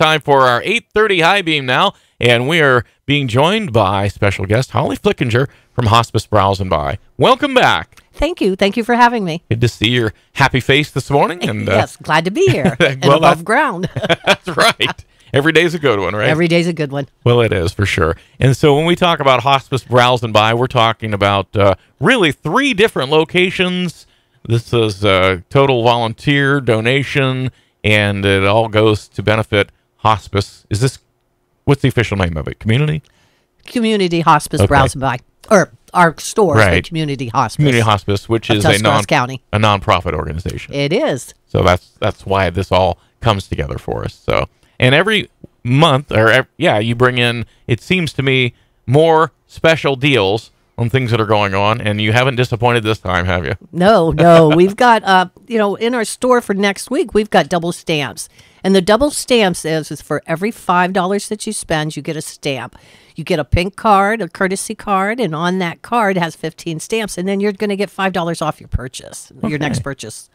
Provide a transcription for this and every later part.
time for our 8:30 high beam now, and we are being joined by special guest Holly Flickinger from Hospice Browse and Buy. Welcome back. Thank you. Thank you for having me. Good to see your happy face this morning. And uh, yes, glad to be here and Well, above that- ground. that's right. Every day's a good one, right? Every day's a good one. Well, it is for sure. And so when we talk about hospice browse and buy, we're talking about uh, really three different locations. This is uh, total volunteer donation, and it all goes to benefit hospice. Is this what's the official name of it? Community Community Hospice Okay. And or our store, Right. Community Hospice. Community Hospice, which is a non County. a nonprofit organization. It is. So that's that's why this all comes together for us. So and every month or ev- yeah, you bring in it seems to me more special deals on things that are going on and you haven't disappointed this time, have you? No, no. we've got, uh, you know, in our store for next week, we've got double stamps. And the double stamps is, is for every $5 that you spend, you get a stamp. You get a pink card, a courtesy card, and on that card has 15 stamps. And then you're going to get $5 off your purchase, your next purchase.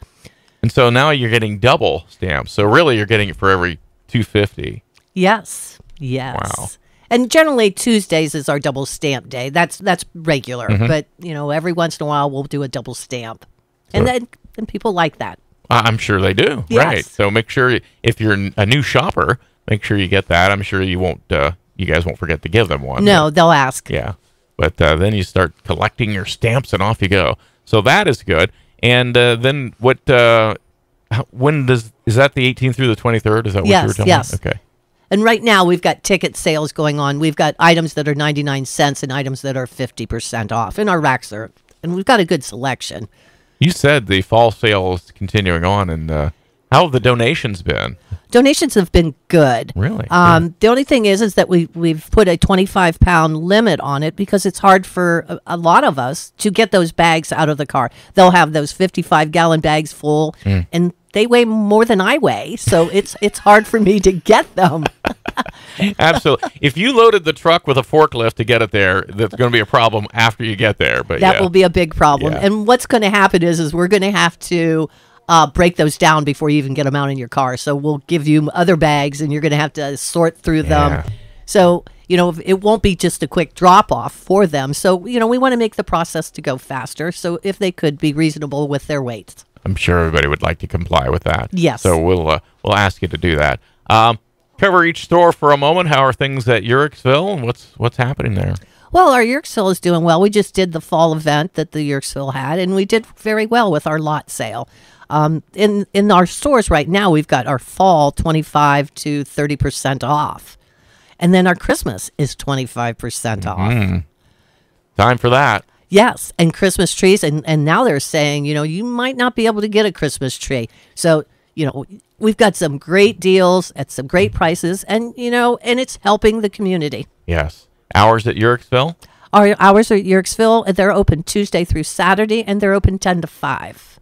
And so now you're getting double stamps. So really you're getting it for every 250. Yes. Yes. Wow. And generally Tuesdays is our double stamp day. That's that's regular, Mm-hmm. but you know, every once in a while we'll do a double stamp. and then and people like that. I- I'm sure they do. Yes. Right. So make sure if you're a new shopper, make sure you get that. I'm sure you won't uh, you guys won't forget to give them one. No, they'll ask. Yeah. But uh, then you start collecting your stamps and off you go. So that is good. And uh, then what? Uh, when does is that the 18th through the 23rd? Is that what you were telling yes. me? Okay. And right now we've got ticket sales going on. We've got items that are 99 cents and items that are 50% off. And our racks are and we've got a good selection. You said the fall sale is continuing on, and uh, how have the donations been? Donations have been good. Really? Um, the only thing is, is that we we've put a 25 pound limit on it because it's hard for a, a lot of us to get those bags out of the car. They'll have those 55 gallon bags full, and they weigh more than I weigh, so it's it's hard for me to get them. Absolutely. if you loaded the truck with a forklift to get it there, that's going to be a problem after you get there. But That yeah. will be a big problem. Yeah. And what's going to happen is, is we're going to have to uh, break those down before you even get them out in your car. So we'll give you other bags, and you're going to have to sort through Yeah. them. So you know it won't be just a quick drop off for them. So you know we want to make the process to go faster. So if they could be reasonable with their weights. I'm sure everybody would like to comply with that. Yes. So we'll uh, we'll ask you to do that. Um, cover each store for a moment. How are things at Uhrichsville? and What's what's happening there? Well, our Uhrichsville is doing well. We just did the fall event that the Uhrichsville had, and we did very well with our lot sale. Um, in in our stores right now, we've got our fall twenty five to thirty percent off, and then our Christmas is twenty five percent off. Time for that. Yes, and Christmas trees, and and now they're saying, you know, you might not be able to get a Christmas tree. So, you know, we've got some great deals at some great prices, and you know, and it's helping the community. Yes. Hours at Uhrichsville. Our hours are at Uhrichsville. Uh, they're open Tuesday through Saturday, and they're open 10 to 5.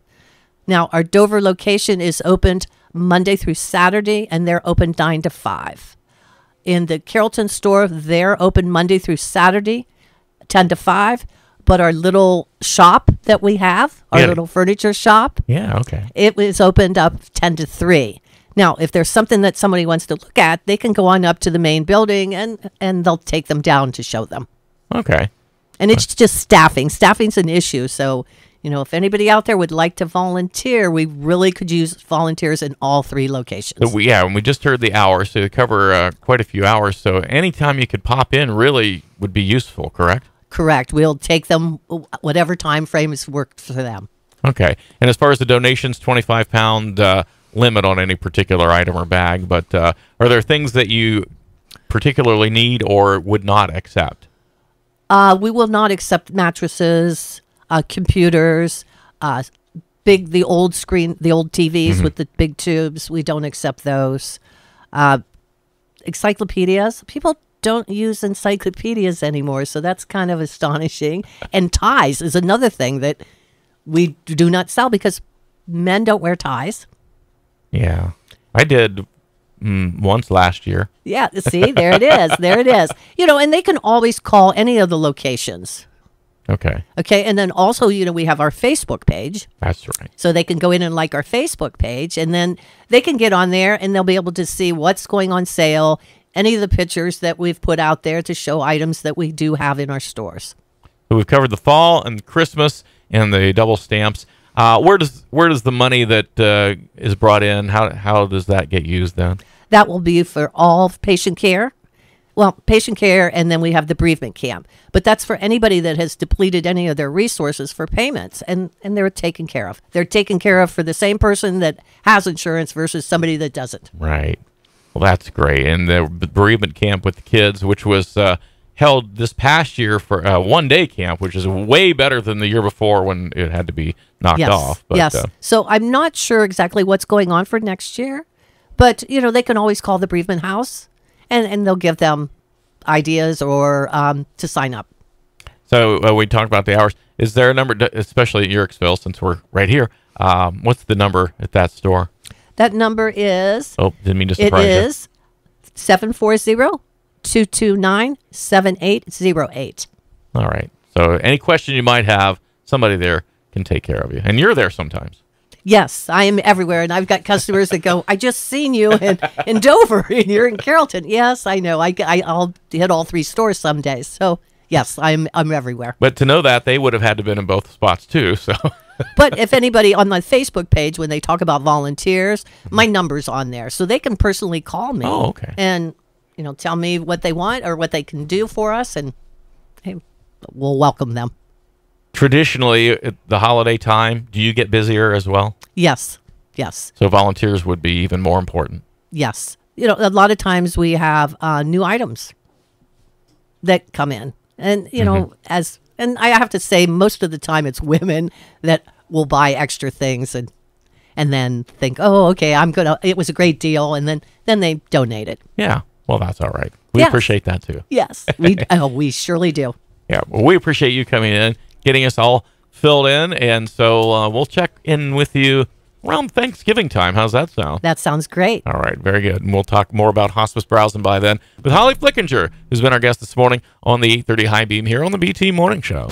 Now, our Dover location is opened Monday through Saturday, and they're open 9 to 5. In the Carrollton store, they're open Monday through Saturday, 10 to 5. But our little shop that we have, our Yeah. little furniture shop, Yeah. Okay. it was opened up 10 to 3 now if there's something that somebody wants to look at they can go on up to the main building and and they'll take them down to show them Okay. and it's just staffing staffing's an issue so you know if anybody out there would like to volunteer we really could use volunteers in all three locations So we, yeah, and we just heard the hours, so they cover uh, quite a few hours. So anytime you could pop in really would be useful, correct? Correct we'll take them whatever time frame is worked for them Okay. And as far as the donations, 25 pound uh, limit on any particular item or bag. But uh, are there things that you particularly need or would not accept? Uh, we will not accept mattresses, uh, computers, uh, big the old screen, the old TVs with the big tubes. We don't accept those. Uh, encyclopedias. People don't use encyclopedias anymore, so that's kind of astonishing. And ties is another thing that we do not sell because men don't wear ties. Yeah. I did mm, once last year. Yeah, see, there it is. There it is. You know, and they can always call any of the locations. Okay. Okay, and then also, you know, we have our Facebook page. That's right. So they can go in and like our Facebook page, and then they can get on there and they'll be able to see what's going on sale, any of the pictures that we've put out there to show items that we do have in our stores. So we've covered the fall and Christmas and the double stamps. Uh, where does where does the money that uh, is brought in? How how does that get used then? That will be for all patient care. Well, patient care, and then we have the bereavement camp. But that's for anybody that has depleted any of their resources for payments, and, and they're taken care of. They're taken care of for the same person that has insurance versus somebody that doesn't. Right. Well, that's great. And the bereavement camp with the kids, which was uh, held this past year for a one day camp, which is way better than the year before when it had to be knocked yes. off. But, yes. Uh, so I'm not sure exactly what's going on for next year, but you know they can always call the bereavement house and and they'll give them ideas or um, to sign up. So uh, we talked about the hours. Is there a number, especially at Uhrichsville, since we're right here? Um, what's the number at that store? That number is. Oh, didn't mean to surprise It is 740 229 7808. All right. So any question you might have, somebody there can take care of you. And you're there sometimes. Yes, I am everywhere, and I've got customers that go, "I just seen you in, in Dover, and you're in Carrollton." Yes, I know. I, I will hit all three stores some days. So yes, I'm I'm everywhere. But to know that, they would have had to been in both spots too. So. But if anybody on my Facebook page, when they talk about volunteers, my number's on there, so they can personally call me. Oh, okay. And you know, tell me what they want or what they can do for us, and hey, we'll welcome them. Traditionally at the holiday time do you get busier as well? Yes. Yes. So volunteers would be even more important. Yes. You know a lot of times we have uh, new items that come in. And you know mm-hmm. as and i have to say most of the time it's women that will buy extra things and and then think oh okay i'm gonna it was a great deal and then then they donate it. Yeah. Well that's all right. We yes. appreciate that too. Yes. We oh we surely do. Yeah. Well we appreciate you coming in getting us all filled in. And so uh, we'll check in with you around Thanksgiving time. How's that sound? That sounds great. All right, very good. And we'll talk more about Hospice Browse and Buy then with Holly Flickinger, who's been our guest this morning on the 830 High Beam here on the BT Morning Show.